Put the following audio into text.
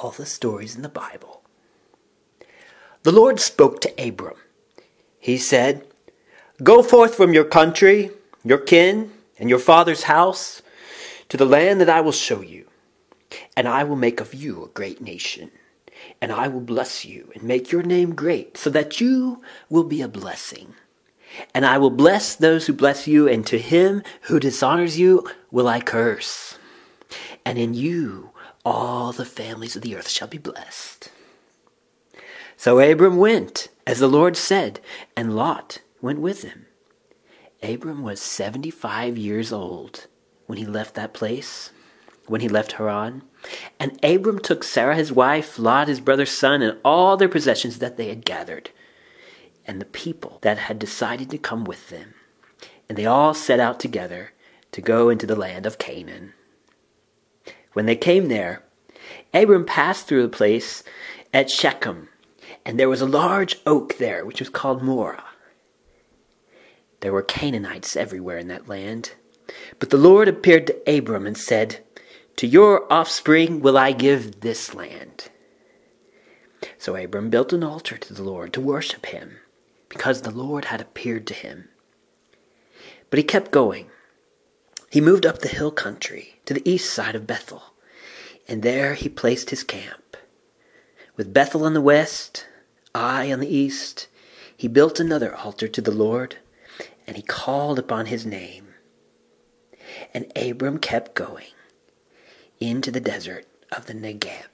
all the stories in the Bible. The Lord spoke to Abram. He said, Go forth from your country, your kin, and your father's house to the land that I will show you, and I will make of you a great nation, and I will bless you and make your name great, so that you will be a blessing. And I will bless those who bless you, and to him who dishonors you will I curse. And in you all the families of the earth shall be blessed. So Abram went, as the Lord said, and Lot went with him. Abram was 75 years old when he left that place, when he left Haran. And Abram took Sarah his wife, Lot his brother's son, and all their possessions that they had gathered, and the people that had decided to come with them. And they all set out together to go into the land of Canaan. When they came there, Abram passed through the place at Shechem, and there was a large oak there, which was called Moreh. There were Canaanites everywhere in that land. But the Lord appeared to Abram and said, To your offspring will I give this land. So Abram built an altar to the Lord to worship him, because the Lord had appeared to him. But he kept going. He moved up the hill country to the east side of Bethel, and there he placed his camp. With Bethel on the west, Ai on the east, he built another altar to the Lord, and he called upon his name. And Abram kept going into the desert of the Negeb.